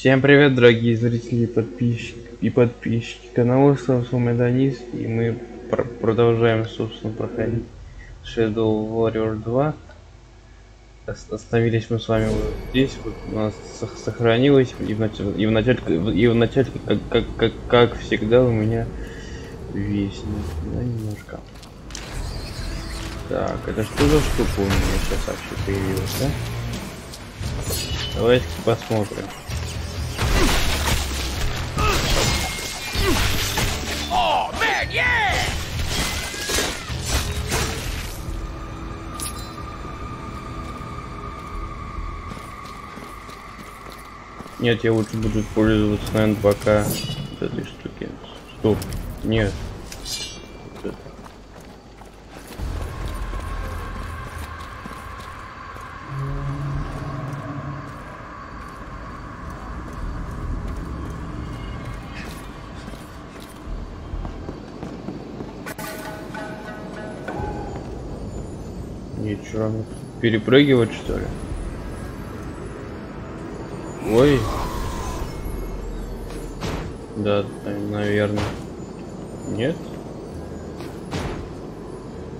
Всем привет, дорогие зрители подписчики, и подписчики канала Samsung Медонис, и мы пр продолжаем, собственно, проходить Shadow Warrior 2. Остановились мы с вами вот здесь, вот у нас сохранилось, и в, начале, и в начале, и в начале как, как, как, как всегда, у меня веснет, да, немножко. Так, это что за штука у меня сейчас вообще появилась, да? Давайте посмотрим. Нет, я лучше буду пользоваться, наверное, пока вот этой штуки. Стоп. Нет. Ничего. Перепрыгивать что ли? Ой. Да, наверное. Нет?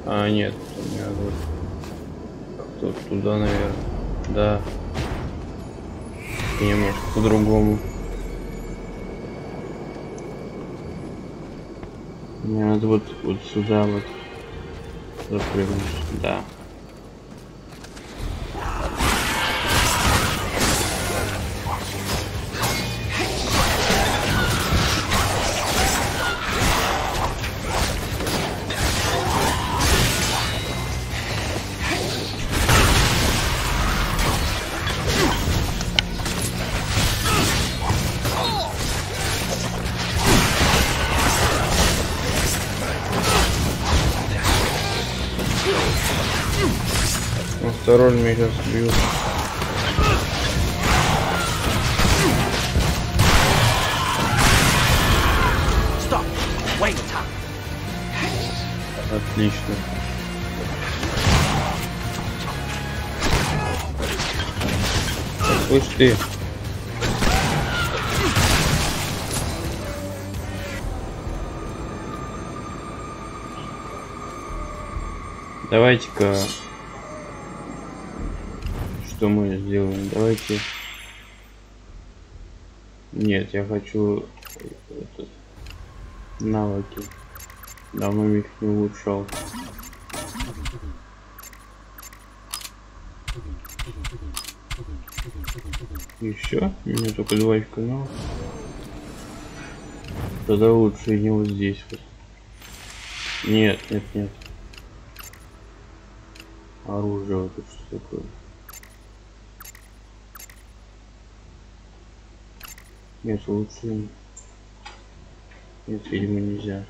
А, нет. У меня вот как-то туда, наверное. Да. Немножко по-другому. Мне надо вот, вот сюда вот запрыгнуть. Да. Осторожно, меня сейчас бьют. Отлично. Слышь ты. Давайте-ка что мы сделаем? Давайте. Нет, я хочу этот, навыки. Давно их не улучшал. Еще? У меня только два канала. Тогда лучше не вот здесь вот. Нет, нет, нет. Оружие вот это что такое. Нет, лучше... Нет, видимо, нельзя.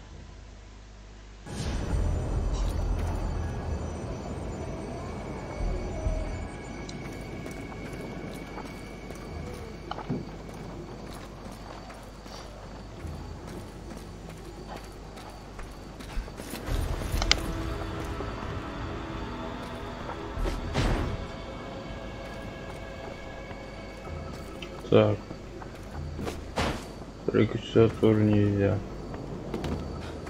сюда тоже нельзя.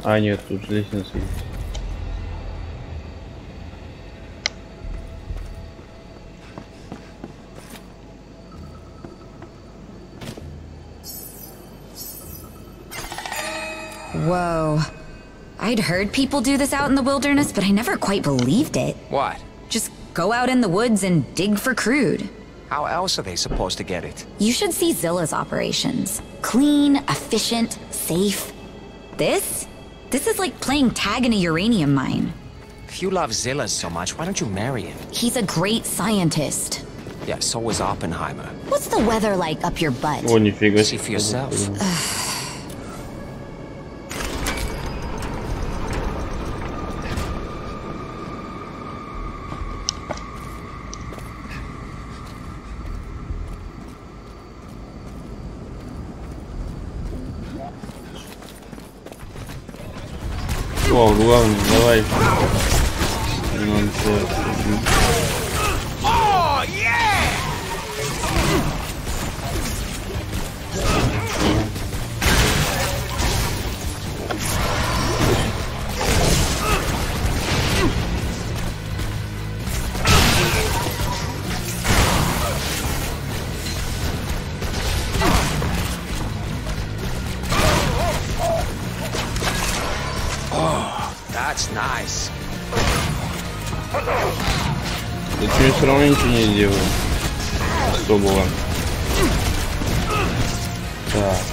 А, нет, тут лестница есть. Whoa. I'd heard people do this out in the wilderness, but I never quite believed it. What? Just go out in the woods and dig for crude. How else are they supposed to get it? You should see Zilla's operations. Clean, efficient, safe. This? This is like playing tag in a uranium mine. If you love Zilla so much, why don't you marry him? He's a great scientist. Yeah, so was Oppenheimer. What's the weather like up your butt? When you figure See for yourself. Главное, давай. Ну, не делаю? Особого. Так.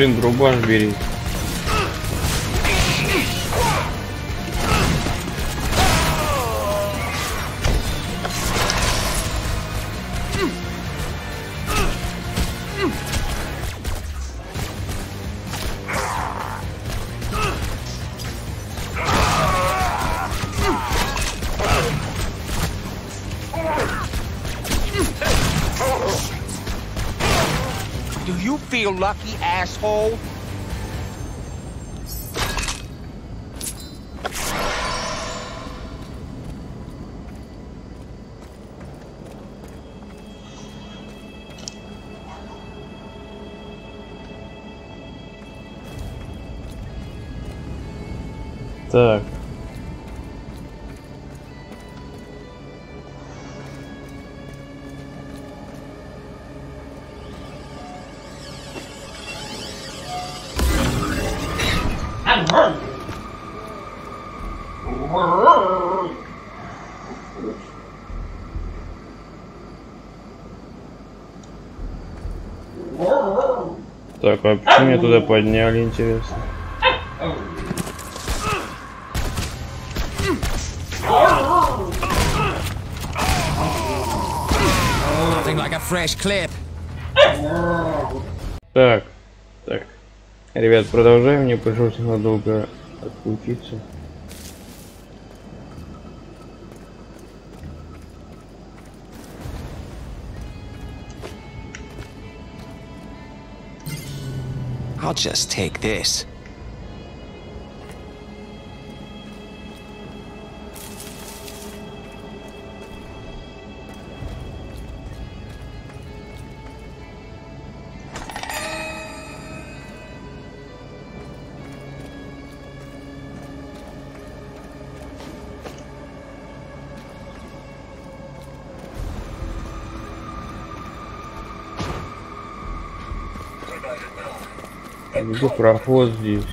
Блин, дробаш бери. feel lucky, asshole? Так. Так, Туда подняли, интересно? Так, так. Ребят, продолжаем, мне пришлось надолго отключиться. I'll just take this. Где проход здесь?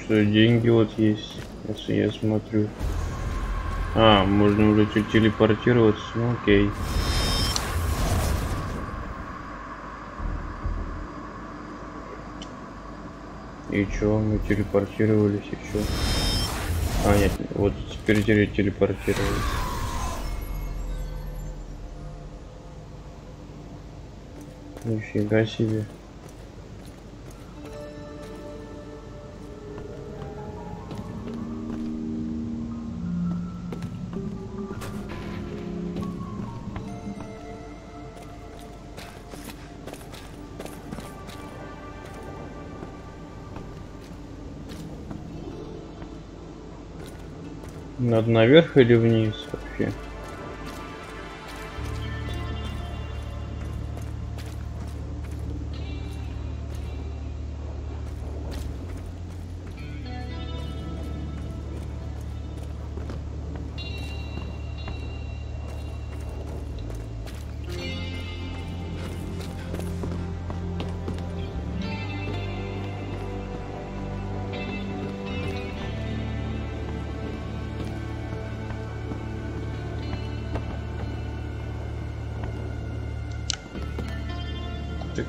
Что, деньги вот есть, если я смотрю. А, можно уже чуть телепортироваться, ну окей. И чё, мы телепортировались, и чё? А, нет, вот теперь теле- телепортировались. Нифига себе. Надо наверх или вниз вообще?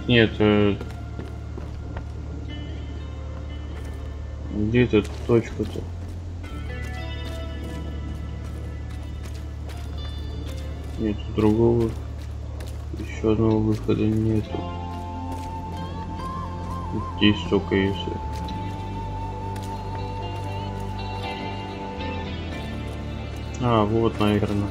Нет. э, Где эта точка-то? Нет другого. Еще одного выхода нету. Здесь только если. А, вот, наверное.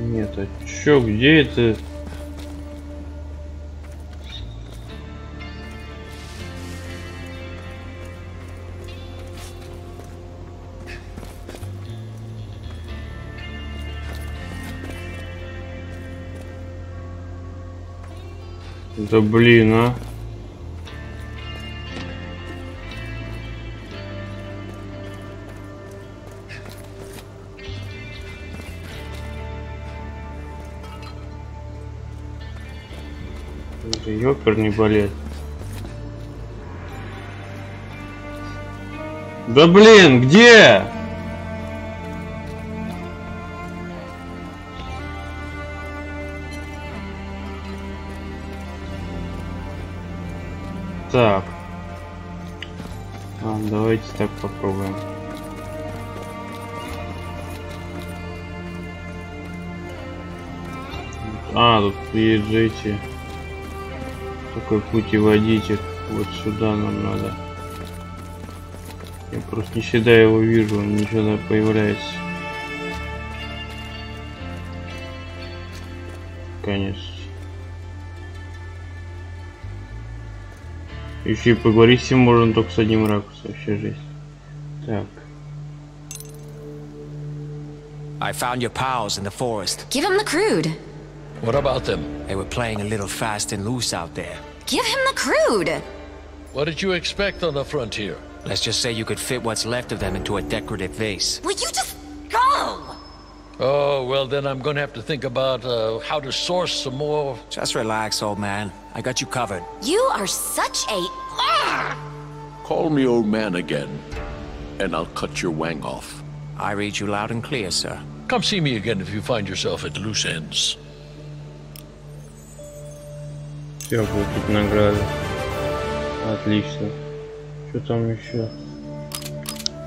Нет, а чё, где это? Да блин, а. Это ёперный балет. Да блин, где? Так. А, давайте так попробуем. А, тут эти такой путеводитель. Вот сюда нам надо. Я просто не всегда его вижу, он не всегда появляется. Конечно. Еще и поговорить с ним можно только с одним ракурсом, вообще жесть. Так. I found your pals in the forest. Give him the crude. What about them? They were playing a little fast and loose out there. Give him the crude. What did you expect on the frontier? Let's just say you could fit what's left of them into a decorative vase. Will you just go? Oh, well, then I'm gonna have to think about uh, how to source some more. Just relax, old man. I got you covered. You are such a. Call me old man again, and I'll cut your wang off. I read you loud and clear, sir. Come see me again if you find yourself at loose ends. Все, вот тут награда. Отлично. Что там еще?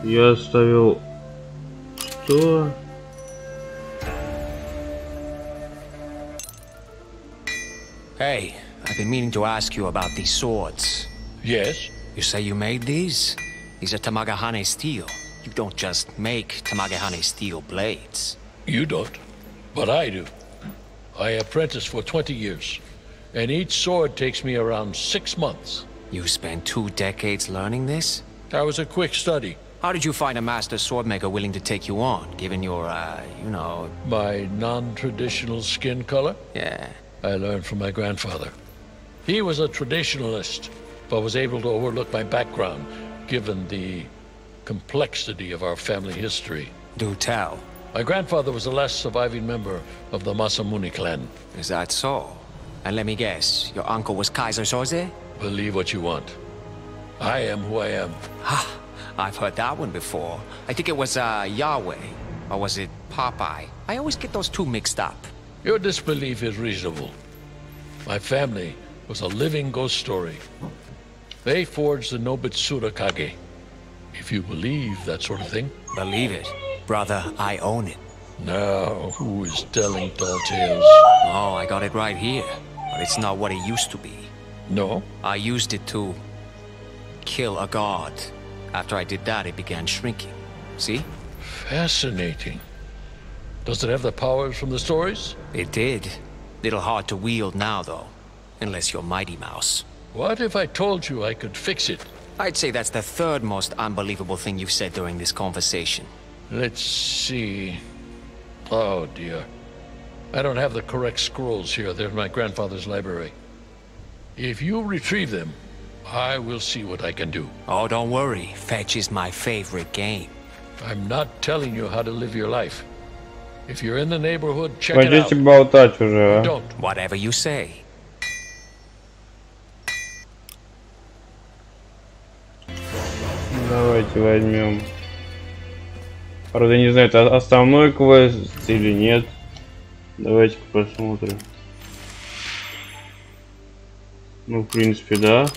Я оставил... Что? Hey, I've been meaning to ask you about these swords. Yes? You say you made these? These are Tamagahane steel. You don't just make Tamagahane steel blades. You don't. But I do. I apprenticed for 20 years, and each sword takes me around six months. You spent two decades learning this? That was a quick study. How did you find a master swordmaker willing to take you on, given your, uh, you know... My non-traditional skin color, Yeah. I learned from my grandfather. He was a traditionalist, but was able to overlook my background, given the complexity of our family history. Do tell. My grandfather was the last surviving member of the Masamune clan. Is that so? And let me guess, your uncle was Kaiser Soze? Believe what you want. I am who I am. Ha! I've heard that one before. I think it was, uh, Yahweh. Or was it Popeye? I always get those two mixed up. Your disbelief is reasonable. My family was a living ghost story. They forged the Nobitsura Kage. If you believe that sort of thing. Believe it. Brother, I own it. Now, who is telling tall tales? Oh, I got it right here. But it's not what it used to be. No? I used it to... kill a god. After I did that, it began shrinking. See? Fascinating. Does it have the powers from the stories? It did. Little hard to wield now, though. Unless you're Mighty Mouse. What if I told you I could fix it? I'd say that's the third most unbelievable thing you've said during this conversation. Let's see. Oh dear. I don't have the correct scrolls here. They're in my grandfather's library. If you retrieve them, I will see what I can do. Oh, don't worry. Fetch is my favorite game. I'm not telling you how to live your life. If you're in the neighborhood, check it out. Пойдите болтать уже, а? Don't. Whatever you say. Давайте возьмем. Правда, не знаю, это основной квест или нет. Давайте посмотрим. Ну, в принципе, да.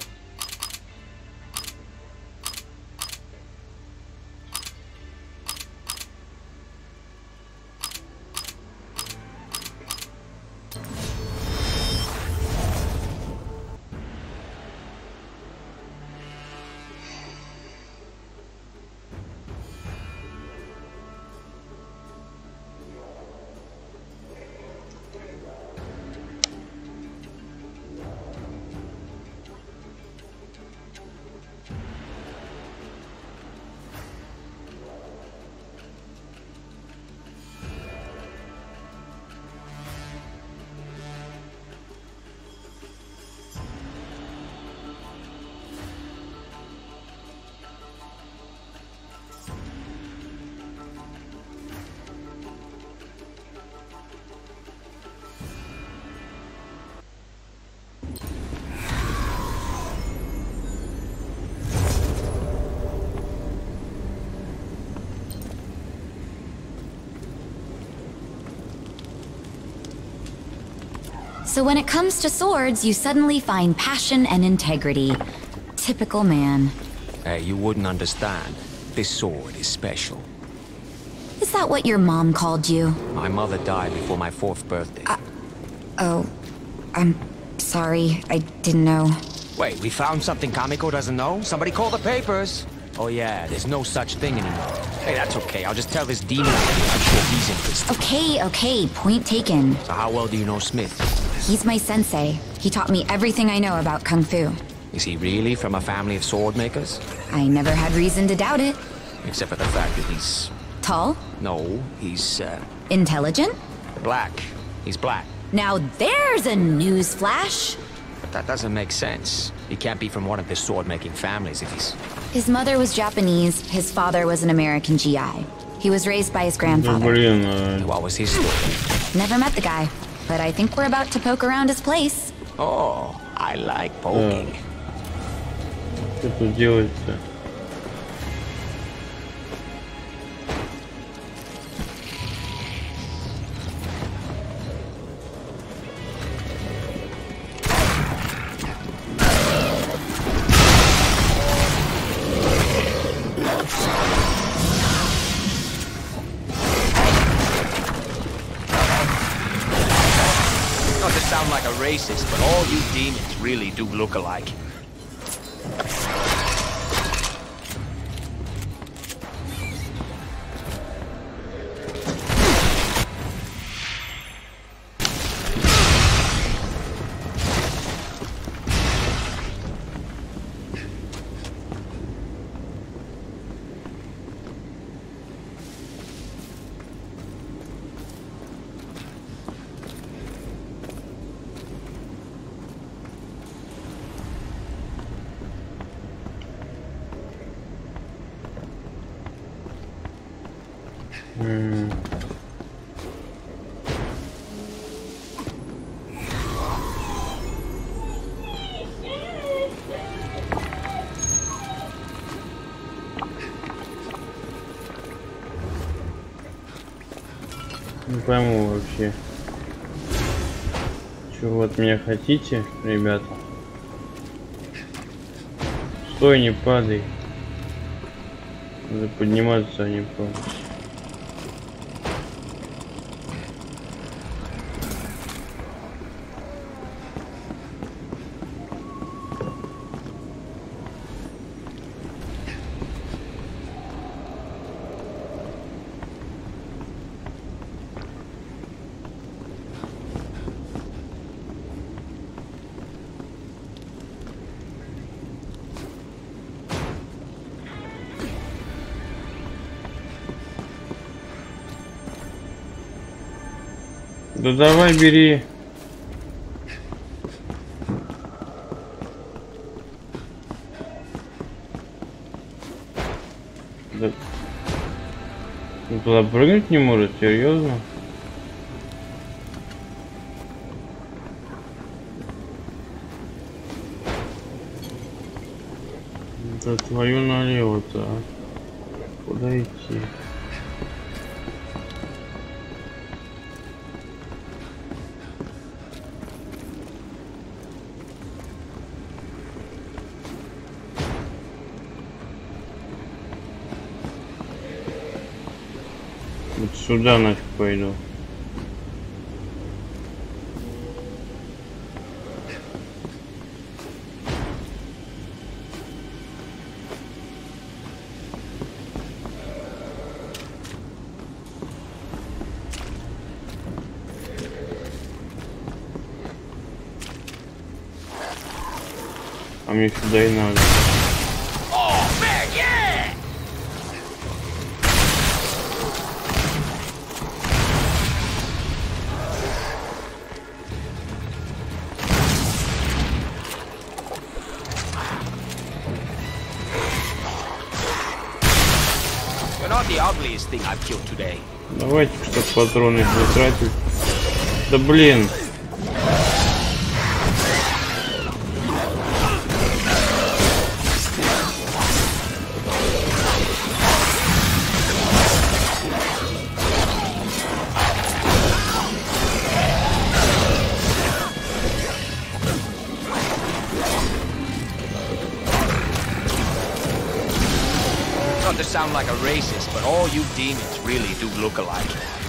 So when it comes to swords, you suddenly find passion and integrity. Typical man. Hey, you wouldn't understand. This sword is special. Is that what your mom called you? My mother died before my fourth birthday. Uh, oh, I'm sorry. I didn't know. Wait, we found something Kamiko doesn't know? Somebody call the papers. Oh yeah, there's no such thing anymore. Hey, that's okay. I'll just tell this demon. I'm sure he's interested. Okay, okay, point taken. So how well do you know Smith? He's my sensei. He taught me everything I know about Kung Fu. Is he really from a family of sword makers? I never had reason to doubt it. Except for the fact that he's... Tall? No, he's, uh, Intelligent? black. He's black. Now there's a news flash. But that doesn't make sense. He can't be from one of the sword-making families if he's... His mother was Japanese, his father was an American GI. He was raised by his Ну, grandfather. блин, а, What was his story? Never met the guy, But I think we're about to poke around his place. Oh, I like poking. Ty tu dziełeś? Demons really do look alike. Пойму вообще. Чего от меня хотите, ребята? Стой, не падай. Подниматься, а не падать. Да давай бери. Да... Он туда прыгнуть не может, серьезно? Да твою налево-то. А? Куда идти? Сюда нафиг пойду. А мне сюда и надо. Давайте, чтобы патроны не тратить. Да блин. All you demons really do look alike.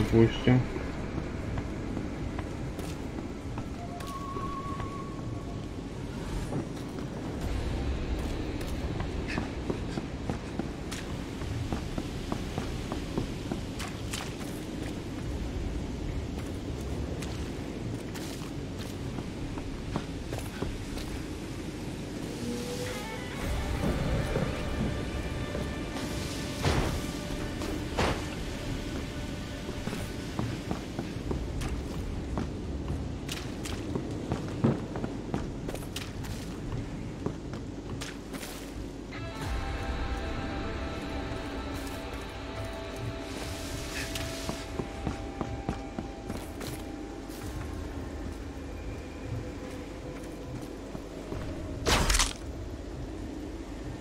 Допустим.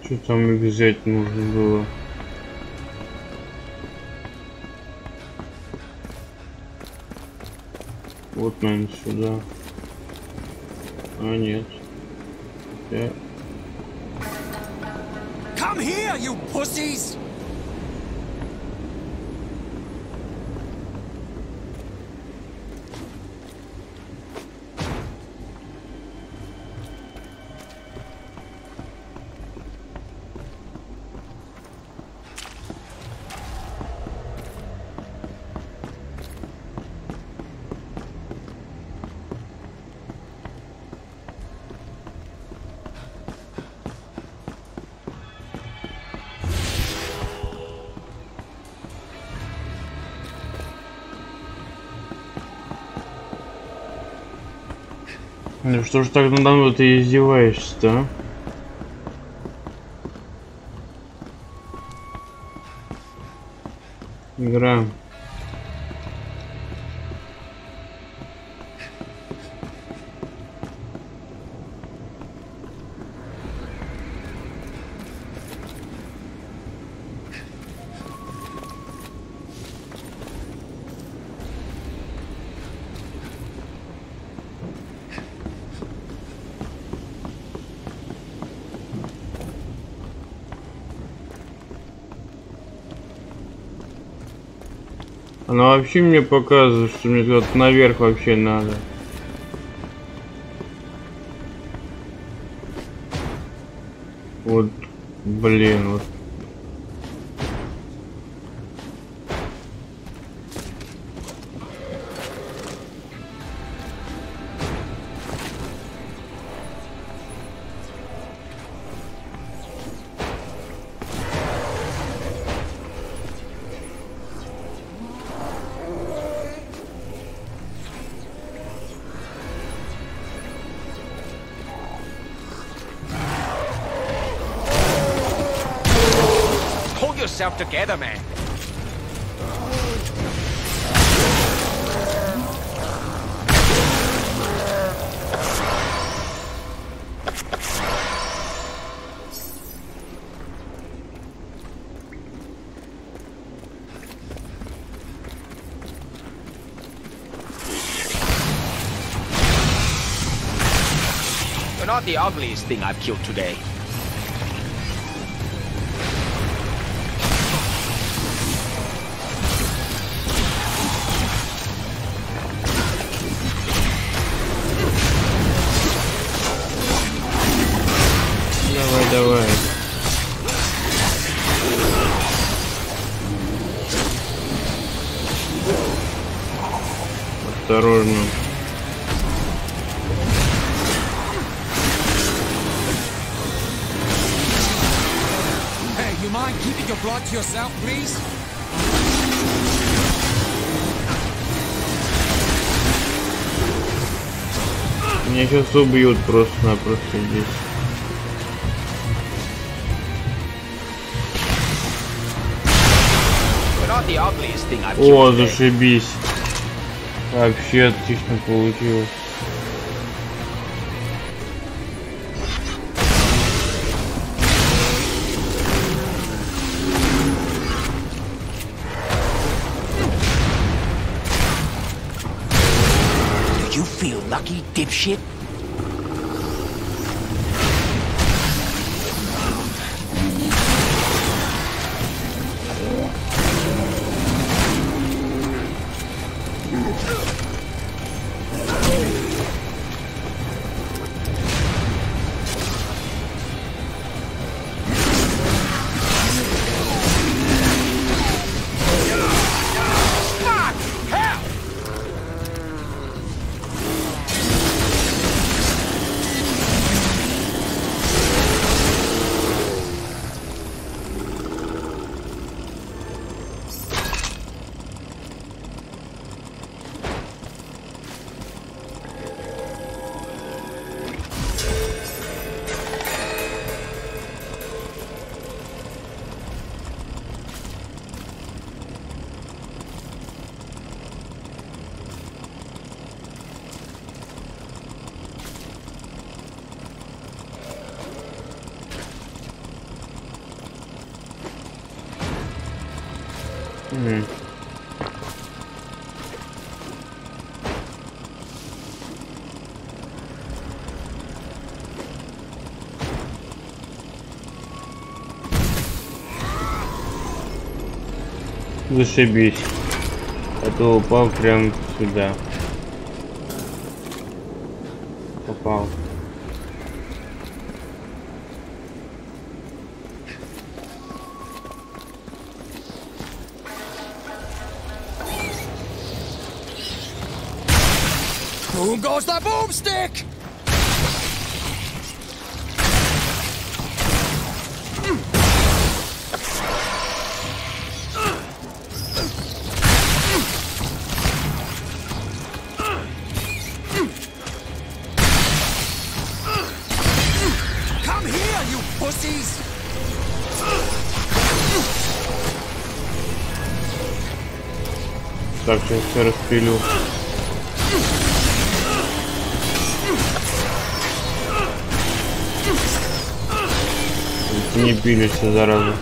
Что там их взять нужно было? Вот, наверное, сюда. А, нет. Я... Come here, you pussies! Ну что ж так надо мной ты издеваешься-то, а? Игра. Вообще мне показывает, что мне тут наверх вообще надо. Вот, блин, вот. Yourself together, man. You're not the ugliest thing I've killed today. Осторожно. Hey, you mind keeping your blood to yourself, please? Меня сейчас убьют просто-напросто здесь. О, зашибись. Вообще отлично получилось. Dipshit? Зашибись. А то упал прям сюда. Попал. Boom goes the boomstick! Ты не пилишься, зараза.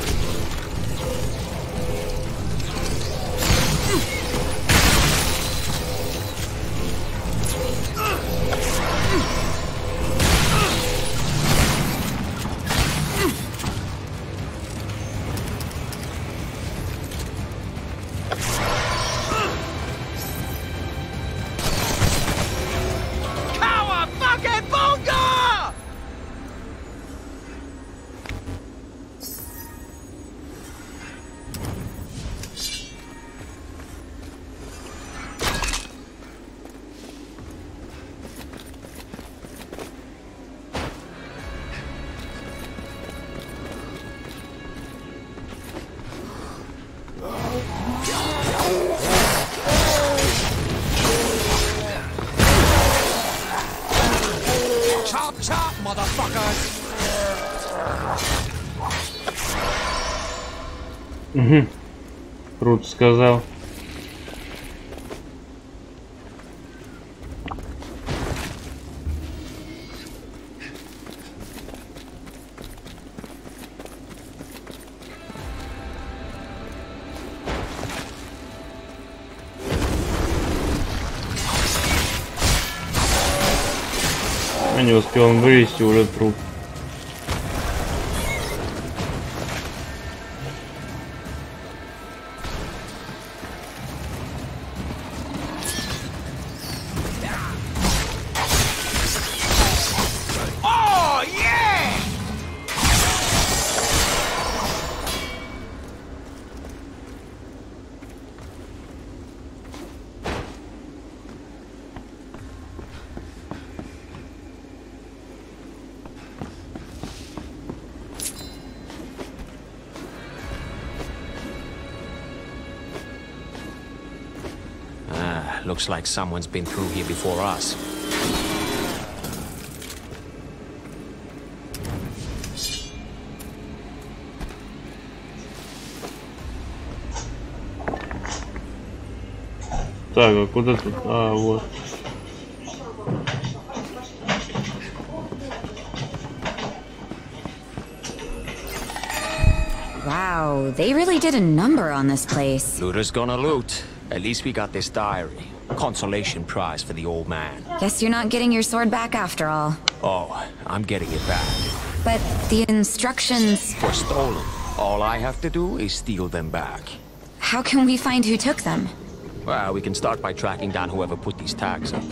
Угу. Круто сказал. А не успел он вылезти, уже труп. looks like someone's been through here before us. Так, а куда тут? А, вот. Wow, they really did a number on this place. Looter's gonna loot. At least we got this diary. Consolation prize for the old man. Guess you're not getting your sword back after all. Oh, I'm getting it back. But the instructions. Were stolen. All I have to do is steal them back. How can we find who took them? Well, we can start by tracking down whoever put these tags up.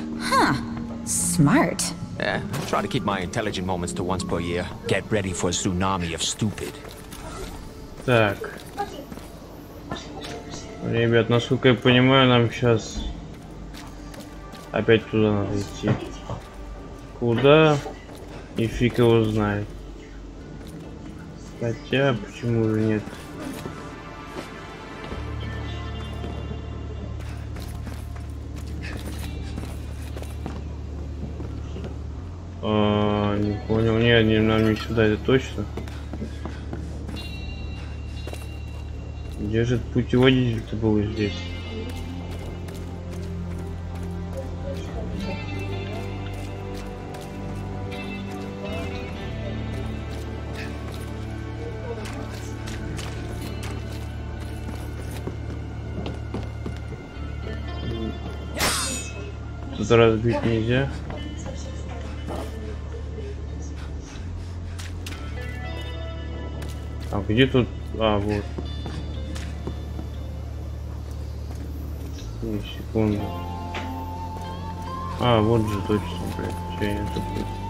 Smart. Yeah, I try to keep my intelligent moments to once per year. Get ready for a tsunami of stupid. Так. Ребят, насколько я понимаю, нам сейчас опять туда надо идти. Куда? И фиг его знает. Хотя, почему же нет? А, не понял. Нет, не, нам не сюда, это точно. Где же путеводитель-то был здесь? Тут разбить нельзя. А где тут? А, вот. Секунду. А, вот же точно, блядь. Че я тупой.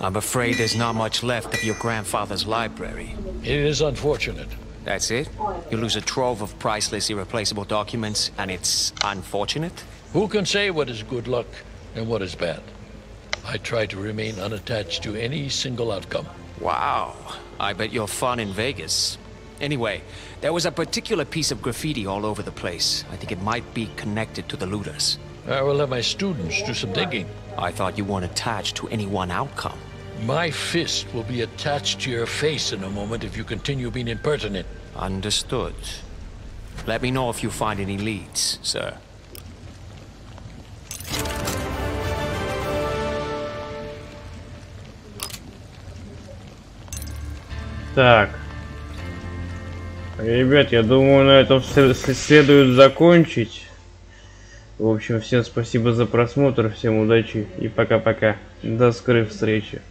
I'm afraid there's not much left of your grandfather's library. It is unfortunate. That's it? You lose a trove of priceless, irreplaceable documents, and it's unfortunate? Who can say what is good luck and what is bad? I try to remain unattached to any single outcome. Wow. I bet you're fun in Vegas. Anyway, there was a particular piece of graffiti all over the place. I think it might be connected to the looters. I will have my students do some digging. I thought you weren't attached to any one outcome. My fist will be attached to your face in a moment if you continue being impertinent. Understood. Let me know if you find any leads, sir. Так. Ребят, я думаю, на этом след- следует закончить. В общем, всем спасибо за просмотр, всем удачи и пока-пока. До скорой встречи.